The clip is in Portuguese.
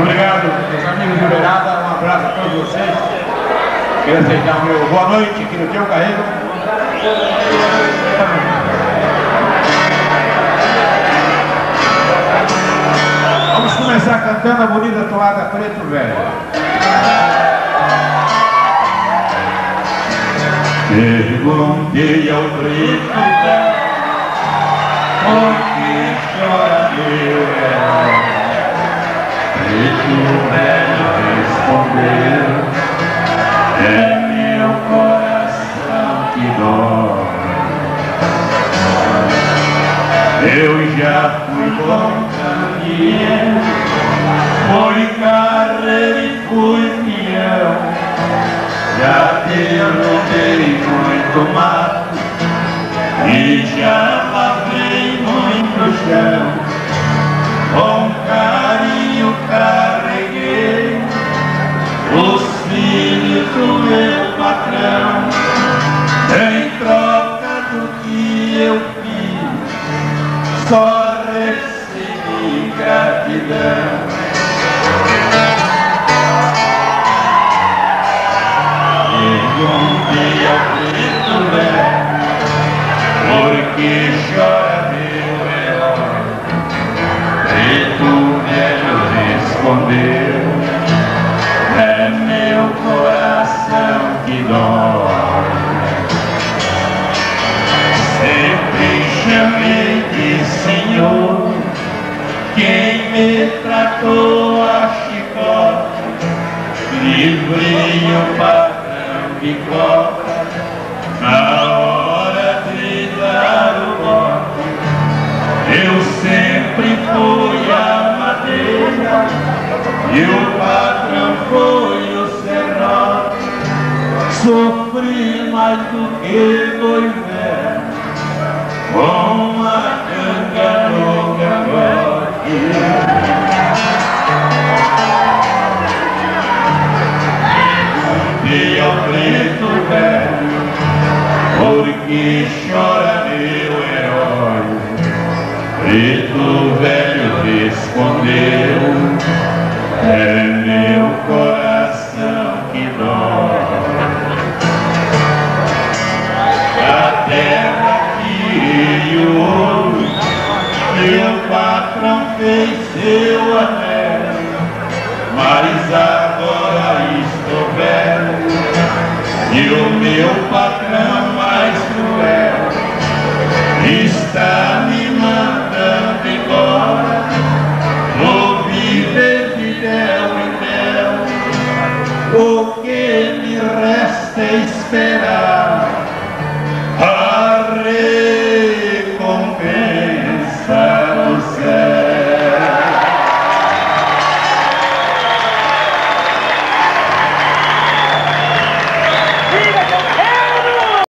Obrigado, meus amigos de Uberaba, um abraço a todos vocês. Queria aceitar o meu boa noite aqui no Teu Carreiro. Vamos começar cantando a bonita toada Preto Velho. Perguntei ao preto onde Eu já fui bom caminho, fui e fui peão. Já derrubei muito mato e já lavei muito chão. Com chora meu herói. Preto velho respondeu É meu coração que dói. Sempre chamei de Senhor Quem me tratou a chicote. Livrei o patrão de cobra sempre fui a madeira E o patrão foi o serrote Sofri mais do que inverno Com uma canga no cangote e ao preto velho, porque chora meu herói. Preto velho respondeu, é meu coração que dói. A terra que o meu patrão fez seu anel, mas agora estou velho e o meu patrão mais cruel está o que me resta esperar